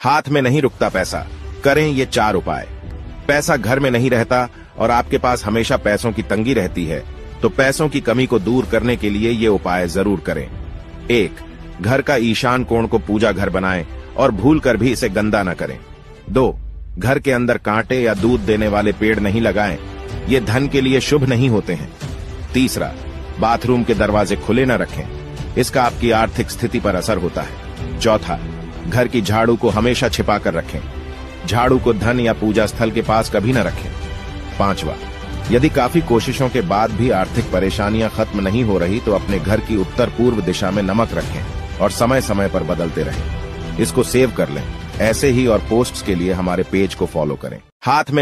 हाथ में नहीं रुकता पैसा। करें ये चार उपाय। पैसा घर में नहीं रहता और आपके पास हमेशा पैसों की तंगी रहती है तो पैसों की कमी को दूर करने के लिए ये उपाय ज़रूर करें। एक, घर का ईशान कोण को पूजा घर बनाएँ और भूल कर भी इसे गंदा न करें। दो, घर के अंदर कांटे या दूध देने वाले पेड़ नहीं लगाएँ, ये धन के लिए शुभ नहीं होते हैं। तीसरा, बाथरूम के दरवाजे खुले न रखें, इसका आपकी आर्थिक स्थिति पर असर होता है। चौथा घर की झाड़ू को हमेशा छिपा कर रखें। झाड़ू को धन या पूजा स्थल के पास कभी न रखें। पांचवा, यदि काफ़ी कोशिशों के बाद भी आर्थिक परेशानियाँ खत्म नहीं हो रही तो अपने घर की उत्तर पूर्व दिशा में नमक रखें और समय समय पर बदलते रहें। इसको सेव कर लें। ऐसे ही और पोस्ट्स के लिए हमारे पेज को फॉलो करें। हाथ में